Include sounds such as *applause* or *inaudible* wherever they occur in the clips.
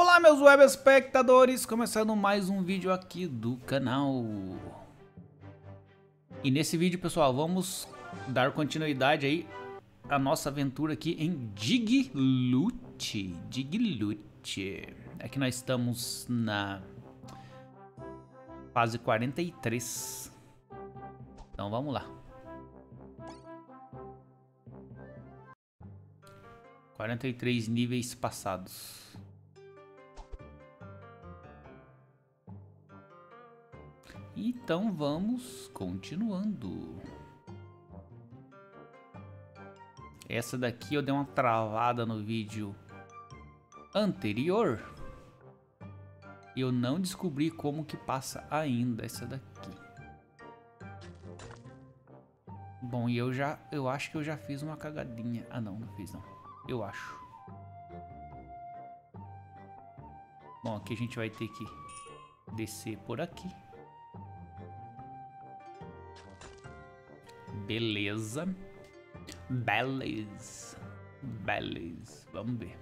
Olá meus web espectadores, começando mais um vídeo aqui do canal. E nesse vídeo, pessoal, vamos dar continuidade aí à nossa aventura aqui em Digloot. Digloot. Aqui nós estamos na fase 43. Então vamos lá. 43 níveis passados. Então vamos continuando. Essa daqui eu dei uma travada no vídeo anterior. Eu não descobri como que passa ainda essa daqui. Bom, e eu já, eu acho que eu já fiz uma cagadinha. Ah não, não fiz não eu acho. Bom, aqui a gente vai ter que descer por aqui. Beleza. Beleza. Beleza. Vamos ver.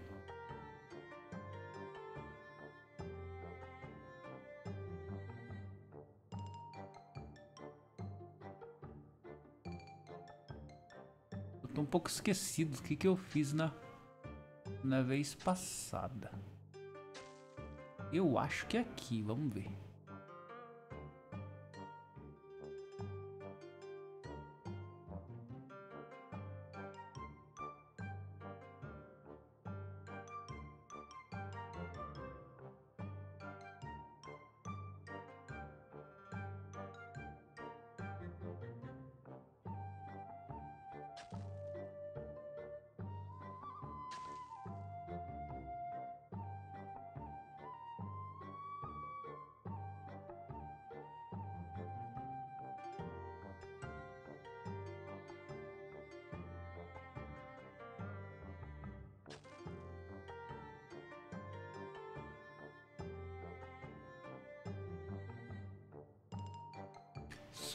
tô um pouco esquecido do que, que eu fiz na, na vez passada. Eu acho que é aqui, vamos ver.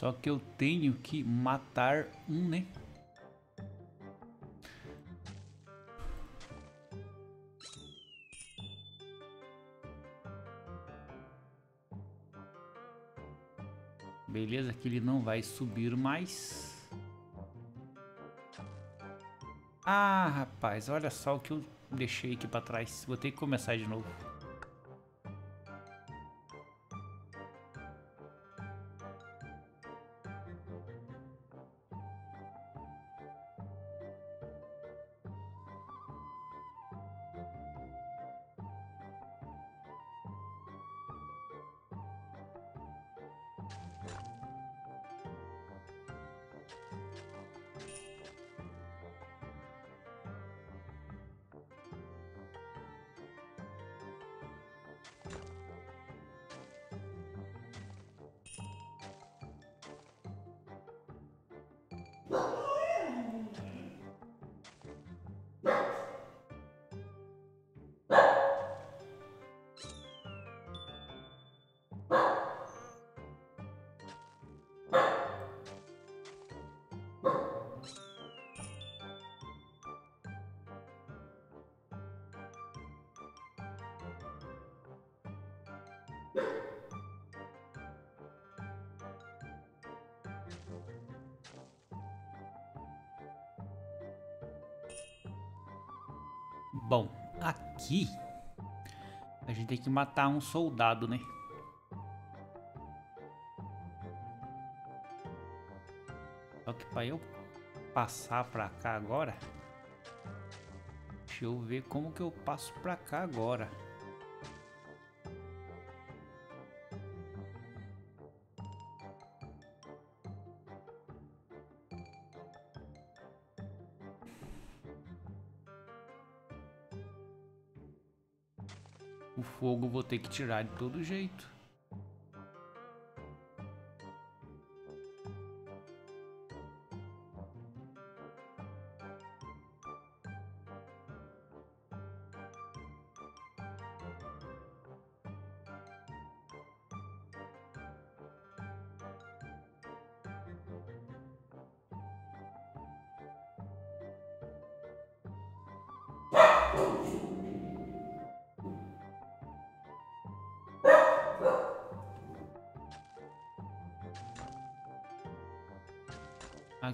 Só que eu tenho que matar um, né? Beleza, que ele não vai subir mais. Ah, rapaz, olha só o que eu deixei aqui para trás. Vou ter que começar de novo. Yeah. Aqui a gente tem que matar um soldado, né? Só que para eu passar para cá agora, deixa eu ver como que eu passo para cá agora. Ter que tirar de todo jeito.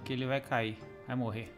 Aqui ele vai cair, vai morrer.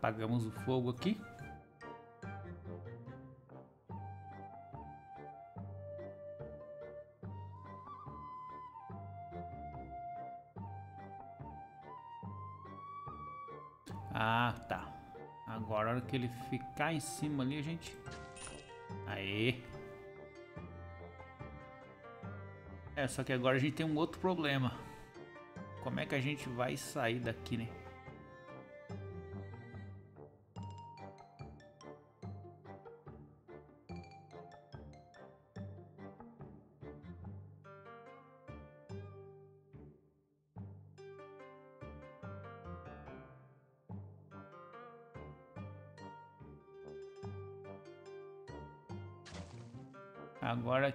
Apagamos o fogo aqui. Ah, tá. Agora, a hora que ele ficar em cima ali, a gente... Aê! É, só que agora a gente tem um outro problema. Como é que a gente vai sair daqui, né?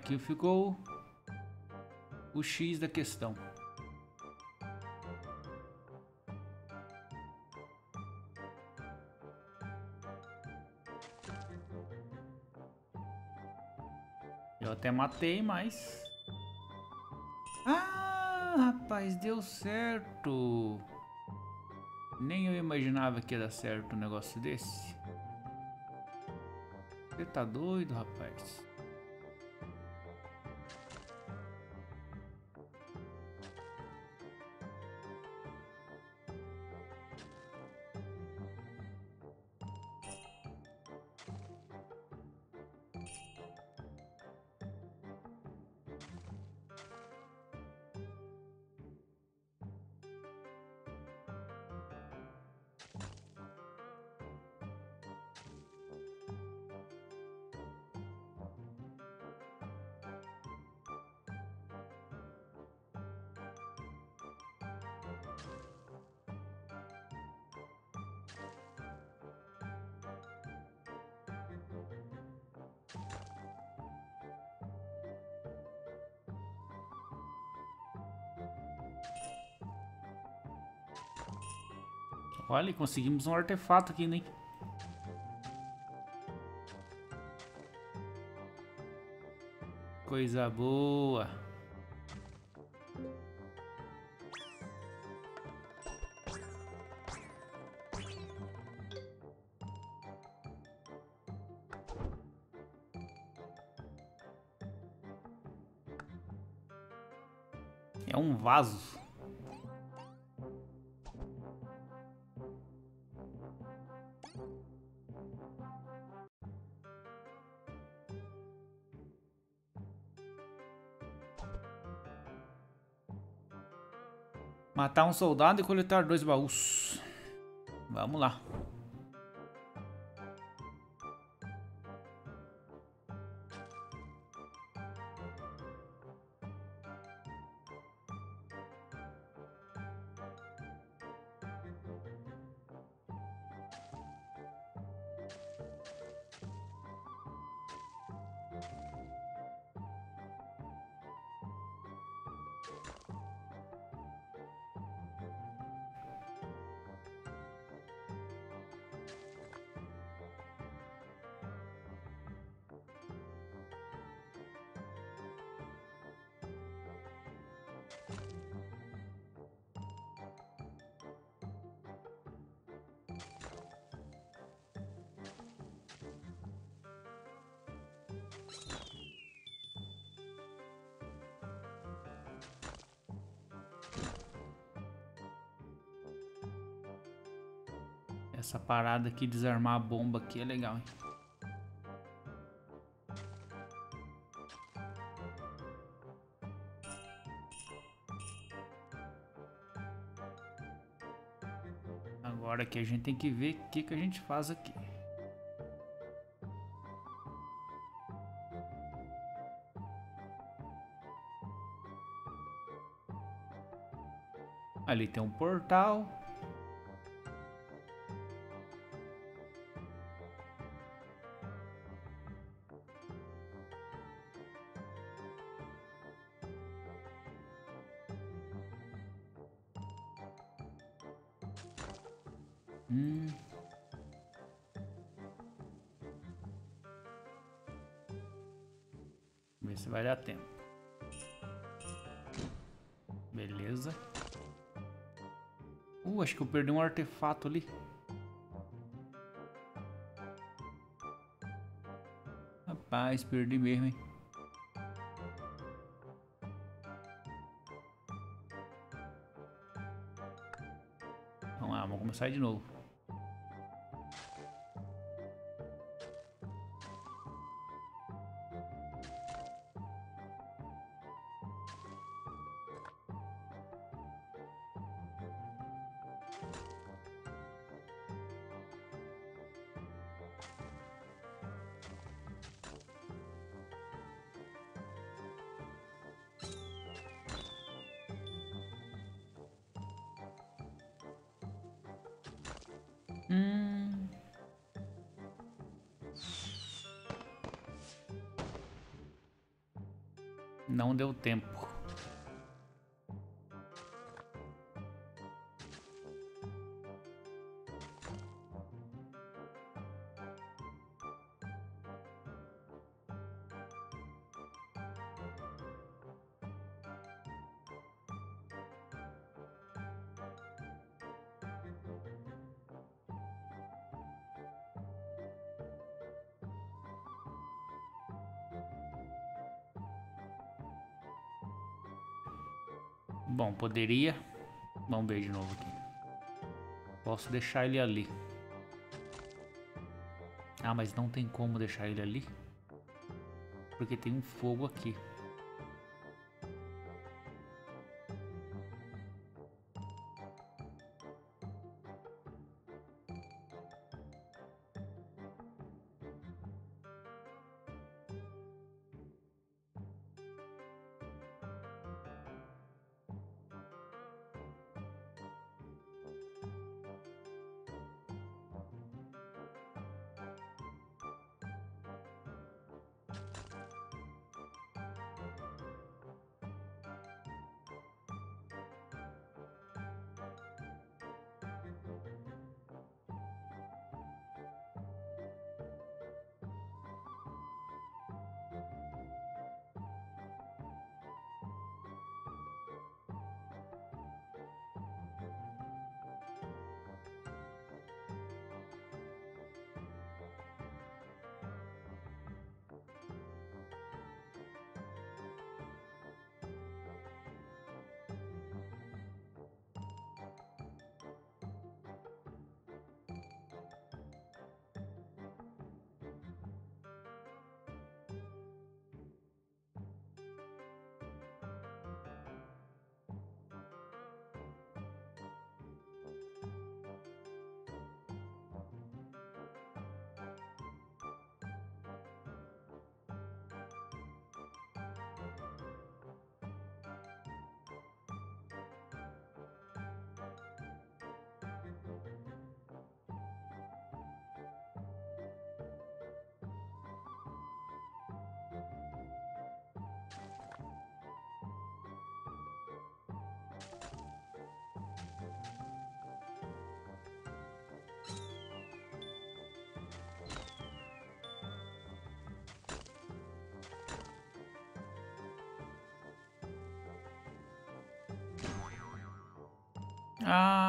Aqui ficou o X da questão. Eu até matei, mas... Ah, rapaz, deu certo. Nem eu imaginava que ia dar certo um negócio desse. Você tá doido, rapaz? Olha, conseguimos um artefato aqui, né? Coisa boa. É um vaso. Matar um soldado e coletar dois baús. Vamos lá. Parada aqui, desarmar a bomba aqui é legal, hein? Agora aqui a gente tem que ver o que, que a gente faz aqui. Ali tem um portal. Hum. Ver se vai dar tempo. Beleza. Uh, acho que eu perdi um artefato ali. Rapaz, perdi mesmo, hein? Vamos lá, vamos começar de novo. Deu tempo. Poderia. Vamos ver de novo aqui. Posso deixar ele ali. Ah, mas não tem como deixar ele ali. Porque tem um fogo aqui. Ah,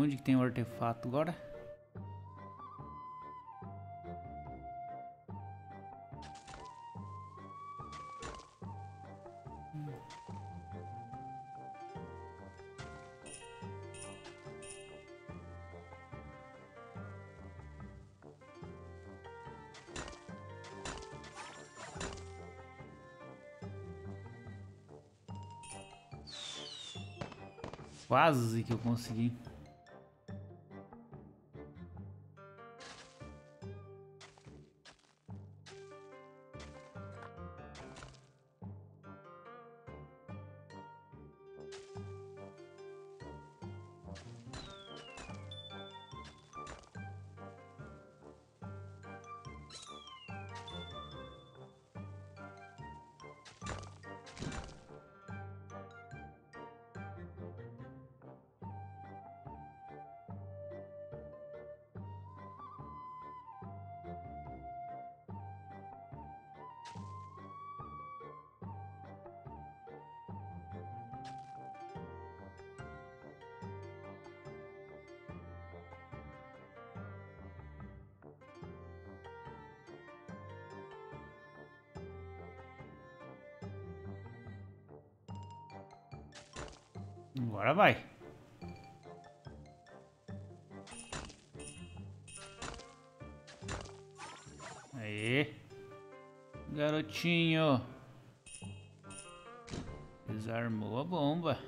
Onde que tem o artefato agora? Quase que eu consegui. Agora vai. Aí. Garotinho. Desarmou a bomba.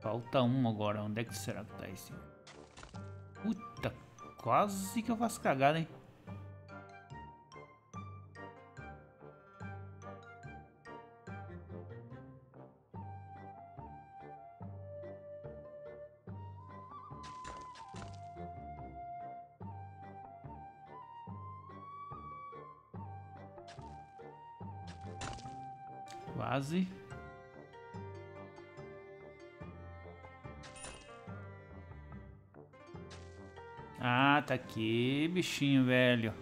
Falta um agora. Onde é que será que tá esse? Puta, quase que eu faço cagada, hein? Aqui, bichinho velho.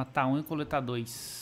Matar um e coletar dois.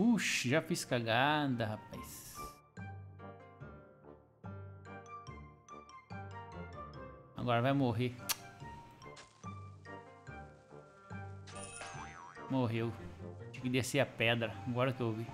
Puxa, já fiz cagada, rapaz. Agora vai morrer. Morreu. Tinha que descer a pedra. Agora que eu vi.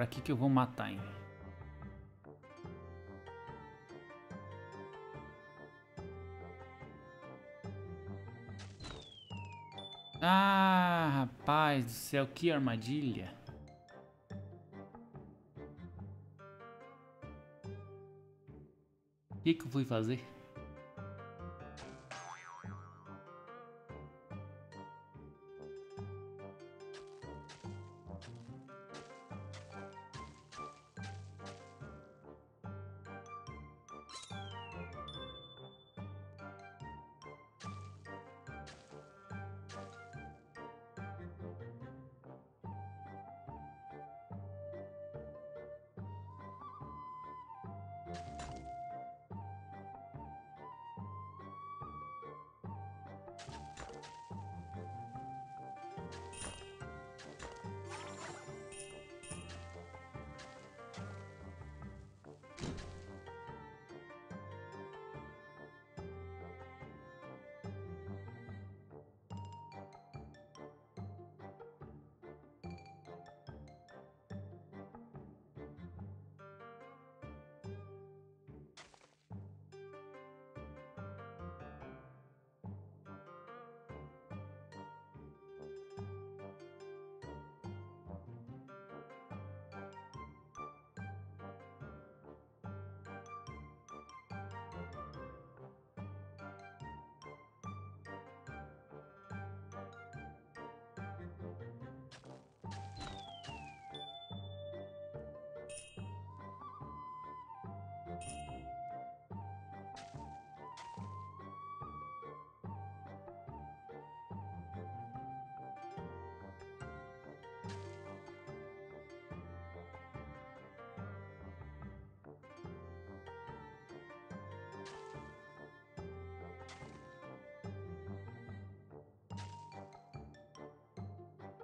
Agora aqui que eu vou matar, hein? Ah, rapaz do céu, que armadilha. O que, que eu fui fazer?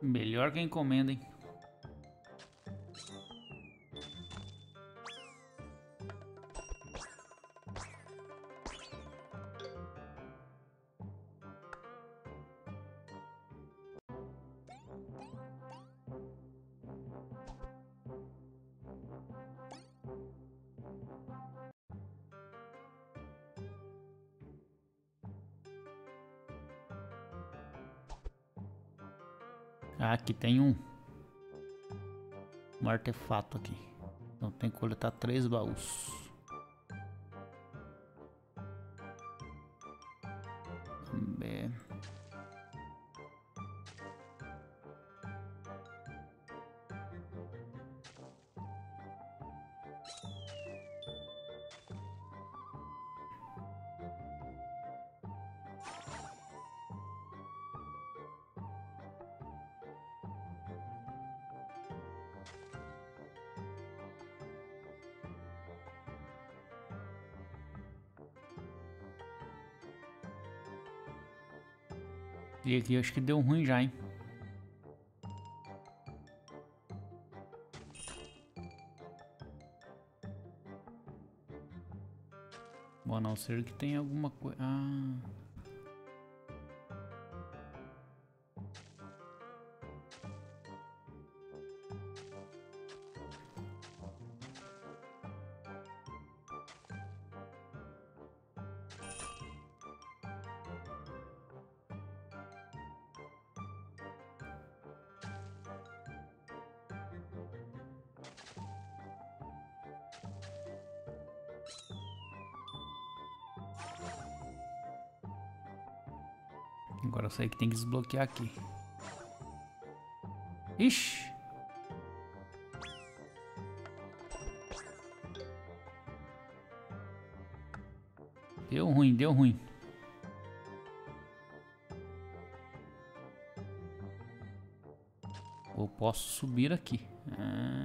Melhor que encomenda, hein? Aqui tem um, um artefato aqui. Então tem que coletar três baús. E aqui acho que deu ruim já, hein? Bom, a não ser que tenha alguma coisa... Ah... Agora eu sei que tem que desbloquear aqui. Ixi! Deu ruim, deu ruim. Ou posso subir aqui. Ah.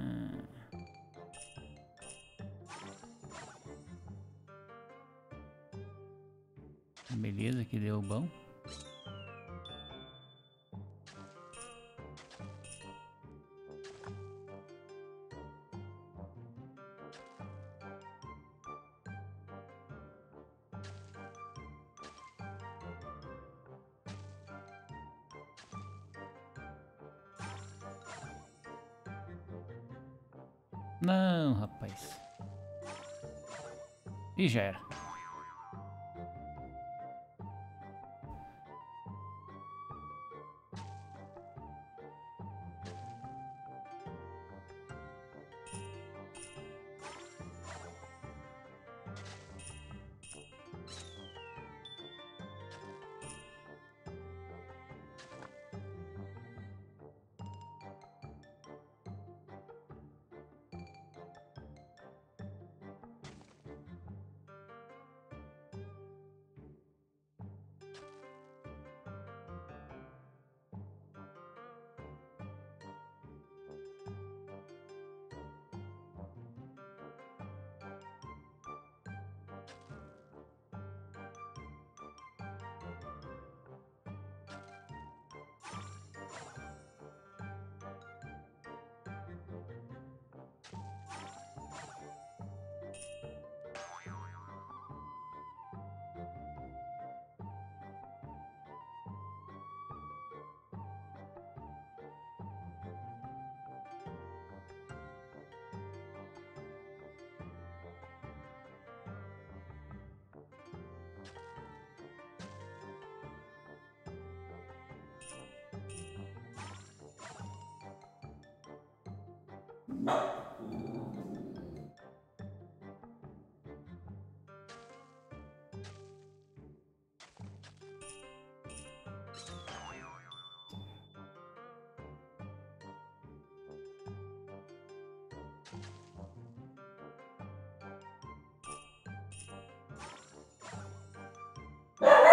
Ha *laughs*